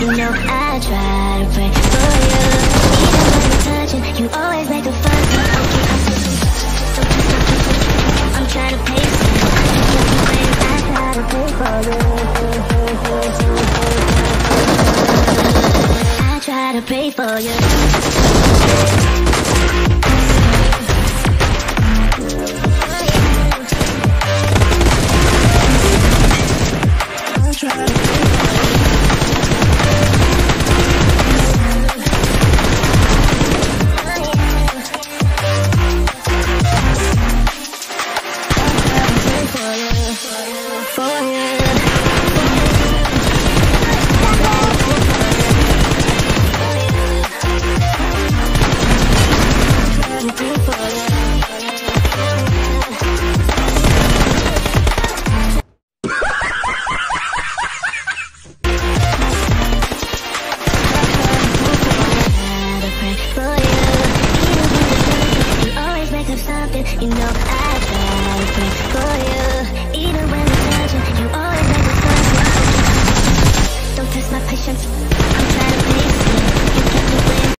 You know I try to pray for you. Even when I'm touching, you always make a fuss. I'm trying to pay for you. I try to pay for you. I try to pay for you try. You know I got it for you.